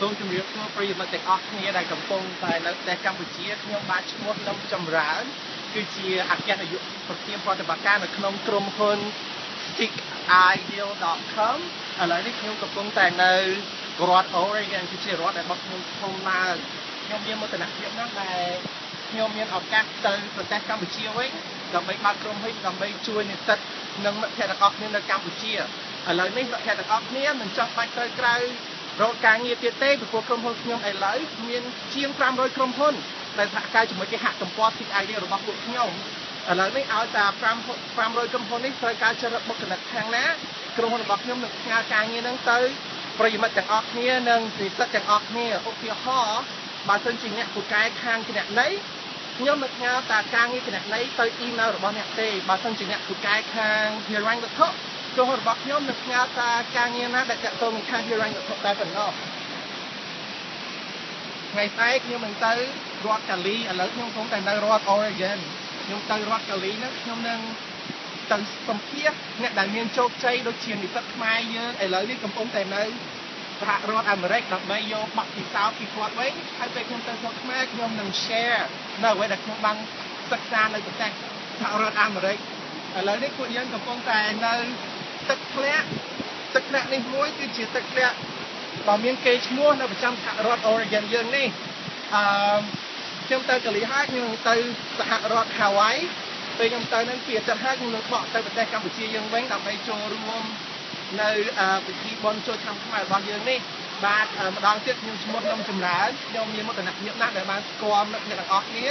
សូមជម្រាបសួរប្រិយមិត្តទាំងអស់គ្នាដែលកំពុងតែនៅប្រទេសកម្ពុជាខ្ញុំបានឈ្មោះនំចម្រើនគឺជាអគ្គនាយកប្រធានប្រតិបត្តិការនៅក្នុងក្រុមហ៊ុន stickideal.com ឥឡូវនេះខ្ញុំកំពុងតែនៅរដ្ឋ Oregon គឺជារដ្ឋដែលរបស់ខ្ញុំធំឡើងខ្ញុំមានមោទនភាពណាស់ដែលខ្ញុំមានឱកាសទៅប្រទេសកម្ពុជាវិញដើម្បីបើកក្រុមហ៊ុនដើម្បីជួយនិស្សិតនិងមិត្តភ័ក្តិទាំងអស់គ្នានៅកម្ពុជាឥឡូវនេះមិត្តភ័ក្តិទាំងអស់គ្នាមិនចង់បាច់ទៅក្រៅ រកការងារទៀតទេពីព្រោះក្រុមហ៊ុនខ្ញុំឥឡូវមានជាង500ក្រុមហ៊ុនដែលសហការជាមួយគេហាក់ទំព័រ Tick ID របស់ពួកខ្ញុំឥឡូវនេះឲ្យតែ5 500ក្រុមហ៊ុននេះត្រូវការជ្រើសរើសបុគ្គលិកខាងណាក្រុមហ៊ុនរបស់ខ្ញុំនឹងផ្ញើការងារហ្នឹងទៅប្រិយមិត្តទាំងអស់គ្នានិងនិស្សិតទាំងអស់គ្នាឧទាហរណ៍បើសិនជាអ្នកពូកែខាងគណនេយ្យខ្ញុំនឹងផ្ញើតាការងារគណនេយ្យទៅអ៊ីមែលរបស់អ្នកទេបើសិនជាអ្នកពូកែខាងហិរញ្ញវត្ថុ ក្រុមហ៊ុនរបស់ខ្ញុំនឹងផ្ញើតាការងារណាដែលតាក់ទងនឹងខាងហិរញ្ញវត្ថុតែប៉ុណ្ណោះថ្ងៃស្អែកខ្ញុំនឹងទៅរដ្ឋកាលីឥឡូវខ្ញុំកំពុងតែនៅរដ្ឋ Oregon ខ្ញុំទៅរដ្ឋកាលីហ្នឹងខ្ញុំនឹងទៅសម្ភាសអ្នកដែលមានជោគជ័យដូចជានិស្សិតខ្មែរយើងឥឡូវនេះកំពុងតែនៅសហរដ្ឋអាមេរិកដើម្បីយកបទពិសោធន៍ពីគាត់វិញហើយពេលខ្ញុំទៅស្រុកខ្មែរខ្ញុំនឹង share នៅអ្វីដែលខ្ញុំបានសិក្សានៅប្រទេសសហរដ្ឋអាមេរិកឥឡូវនេះពួកយើងកំពុងតែនៅ ទឹកធ្លាក់ទឹកធ្លាក់នេះមួយគឺជាទឹកធ្លាក់ដ៏មានកេរ្តិ៍ឈ្មោះនៅប្រចាំសហរដ្ឋ Oregon យើងនេះអឺខ្ញុំទៅកាលីហើយខ្ញុំទៅសហរដ្ឋ Hawaii ពេលខ្ញុំទៅនឹងពីអាទិត្យហើយខ្ញុំនឹងបកទៅប្រទេសកម្ពុជាយើងវិញដើម្បីចូលរួមនៅពិធីបុណ្យចូលឆ្នាំខ្មែររបស់យើងនេះបាទម្ដងទៀតខ្ញុំឈ្មោះខ្ញុំចម្រើនខ្ញុំមានមោទនភាពណាស់ដែលបានស្គាល់អ្នកទាំងអស់គ្នា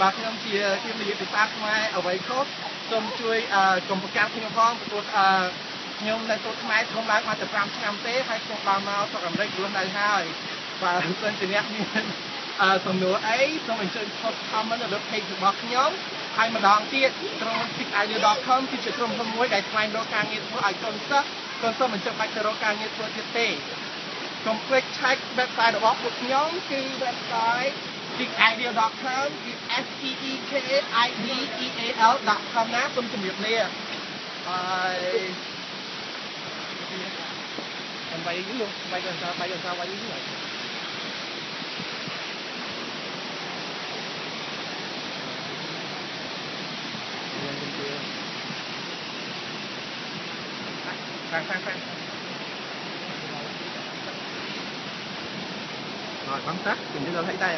បាទខ្ញុំជាជានិយាយភាសាខ្មែរអ្វីខុសសូមជួយកុំប្រកាសខ្ញុំផងព្រោះ ខ្ញុំនៅទូខ្មែរធំឡើងមកតែ5ឆ្នាំទេហើយខ្ញុំបានមកស្រុកអាមេរិករស់នៅហើយបាទសូមជាអ្នកមានអឺសំណួរអីសូមអញ្ជើញ post comment នៅលើ page របស់ខ្ញុំហើយម្ដងទៀតក្រុមហ៊ុន stickideal.com គឺជាក្រុមហ៊ុនមួយដែលស្វែងរកការងារធ្វើឲ្យកូនសិស្សកូនសិស្សមិនចាំបាច់ទៅរកការងារធ្វើទៀតទេកុំភ្លេច check website របស់ពួកខ្ញុំគឺ website stickideal.com គឺ s t e k i d e a l.com ណាសូមជម្រាបលាហើយ ដើម្បីយូរបាយកន្សាបាយកន្សាបាយយូរ khoan khoan khoan rồi bấm tắt mình cho thấy tay